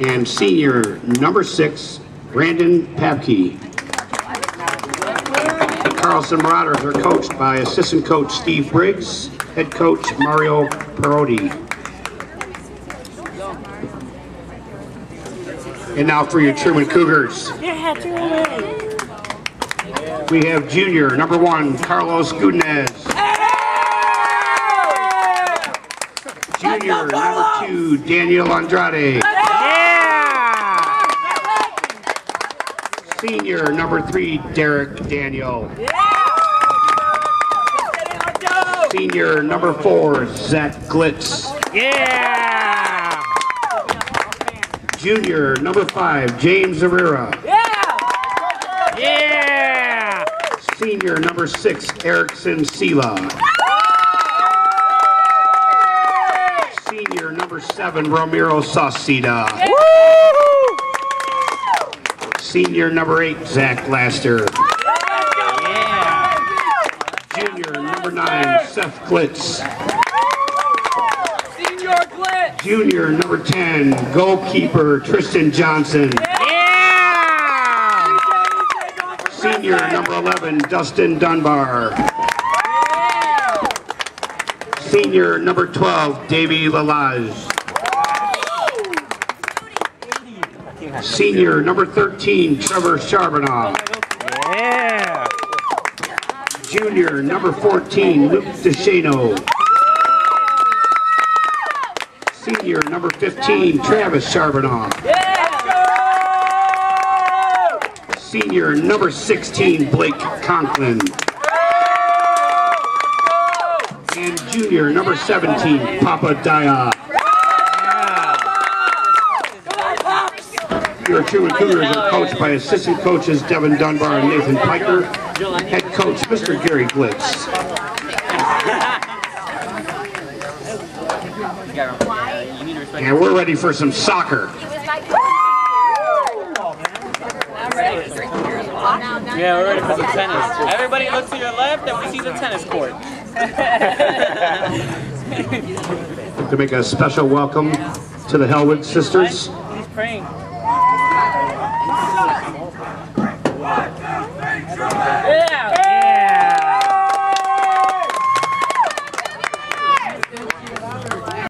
And senior number six, Brandon Papke. Carlson Marauders are coached by assistant coach Steve Briggs, head coach Mario Perotti. And now for your Truman Cougars. We have junior number one, Carlos Gudinez. Junior number two, Daniel Andrade. Senior number three, Derek Daniel. Yeah! Senior number four, Zach Glitz. Yeah! Junior number five, James Herrera. Yeah! Yeah! Senior number six, Erickson Sela. Senior number seven, Ramiro Sauceda. Senior number eight, Zach Laster. Junior number nine, Seth Glitz. Senior Glit! Junior number 10, goalkeeper Tristan Johnson. Yeah! Senior number 11, Dustin Dunbar. Senior number 12, Davy Lalage. Senior number 13, Trevor Charbonneau. Yeah! Junior number 14, Luke DeShano. Senior number 15, Travis Charbonneau. Senior number 16, Blake Conklin. And junior number 17, Papa Daya. Your Truman Cougars are coached by assistant coaches Devin Dunbar and Nathan Piker. Head coach, Mr. Gary Glitz. And we're ready for some soccer. Yeah, we're ready for some tennis. Everybody look to your left and we see the tennis court. To make a special welcome to the Hellwood sisters. He's praying.